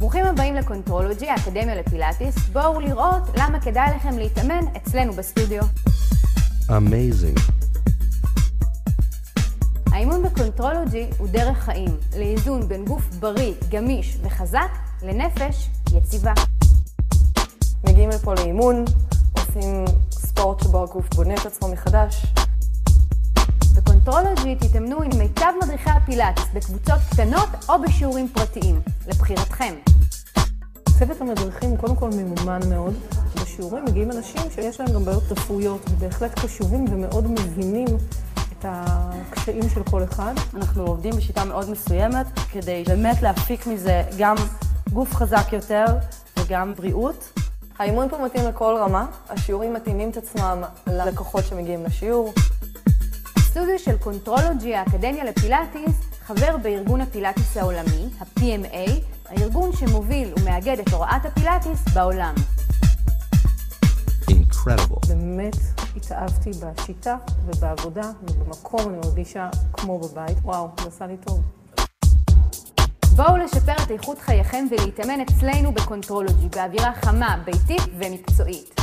ברוכים הבאים לקונטרולוגי, האקדמיה לפילאטיס. בואו לראות למה כדאי לכם להתאמן אצלנו בסטודיו. Amazing. האימון בקונטרולוגי הוא דרך חיים, לאיזון בין גוף בריא, גמיש וחזק, לנפש יציבה. מגיעים לפה לאימון, עושים ספורט שבו הגוף בונה את עצמו מחדש. בקונטרולוגי תתאמנו עם מיטב מדריכי הפילאטיס בקבוצות קטנות או בשיעורים פרטיים, לבחירתכם. צוות המדריכים הוא קודם כל ממומן מאוד. בשיעורים מגיעים אנשים שיש להם גם בעיות רפואיות, ובהחלט קשובים ומאוד מבינים את הקשיים של כל אחד. אנחנו עובדים בשיטה מאוד מסוימת כדי באמת להפיק מזה גם גוף חזק יותר וגם בריאות. האימון פה מתאים לכל רמה, השיעורים מתאימים את עצמם ללקוחות שמגיעים לשיעור. הסטודיו של קונטרולוגי, האקדמיה לפילאטיס, חבר בארגון הפילאטיס העולמי, ה-PMA, הארגון שמוביל ומאגד את הוראת הפילאטיס בעולם. Incredible. באמת התאהבתי בשיטה ובעבודה ובמקום, אני מרגישה כמו בבית. וואו, זה עשה לי טוב. בואו לשפר את איכות חייכם ולהתאמן אצלנו בקונטרולוגי, באווירה חמה, ביתית ומקצועית.